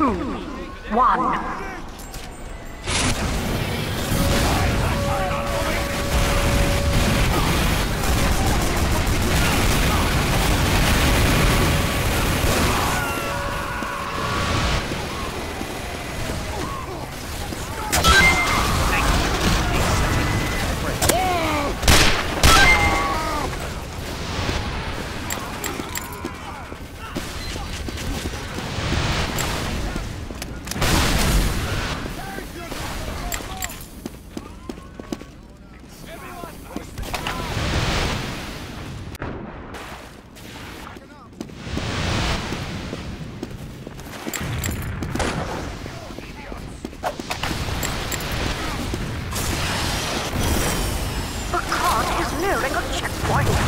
two, one. A checkpoint.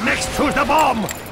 next to the bomb!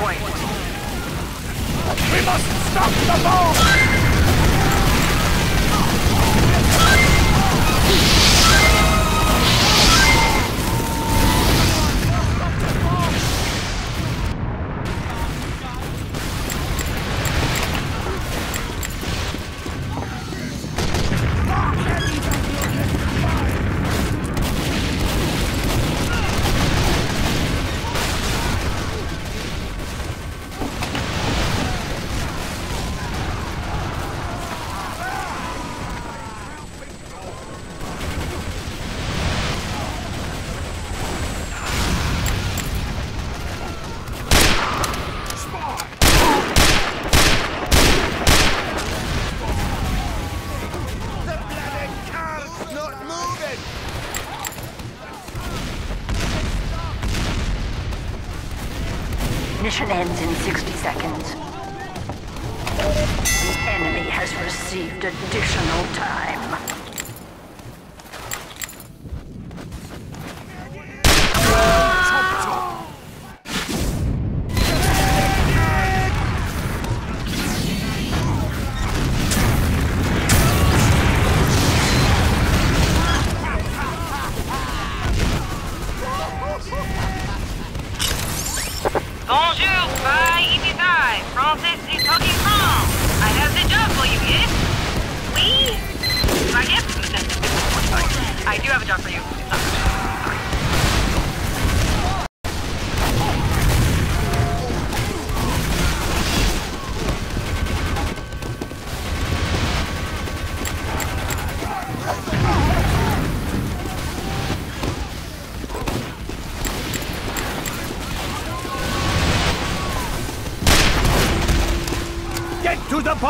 point. We must stop the bomb! Mission ends in 60 seconds. The enemy has received additional time.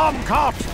bomb cart!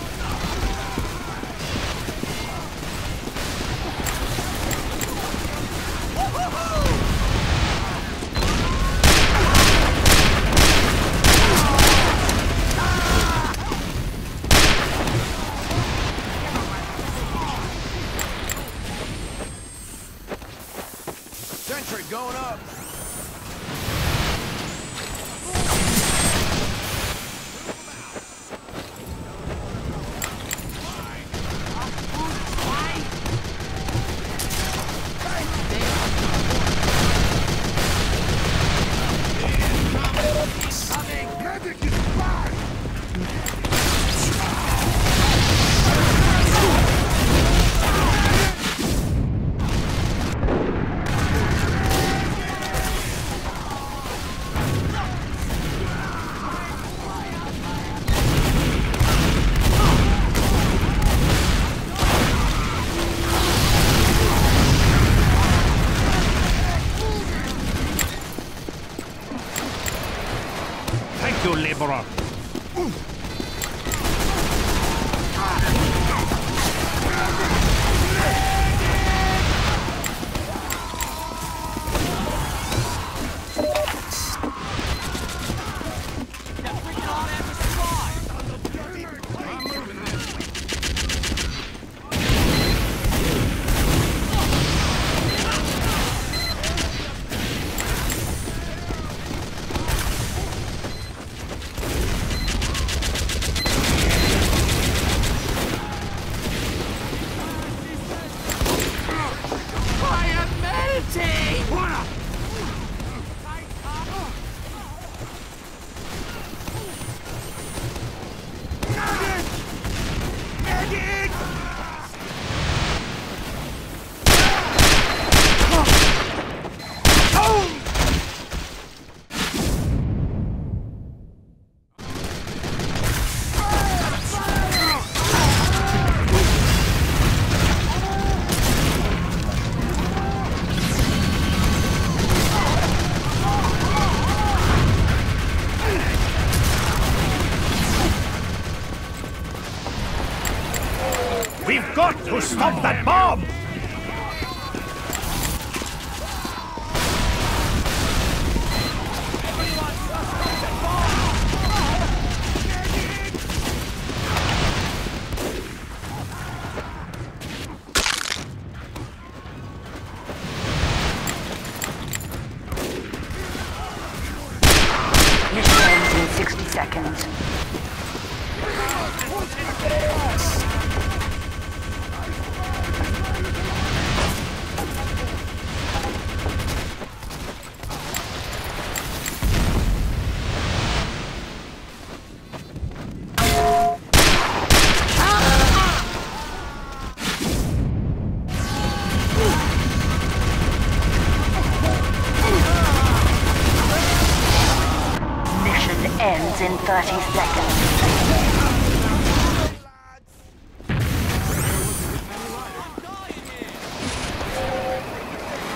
30 seconds.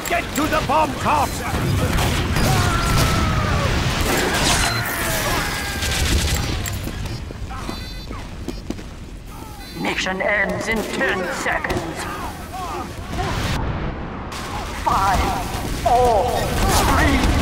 Get to the bomb cart! Mission ends in 10 seconds. Five, four, three,